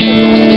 Música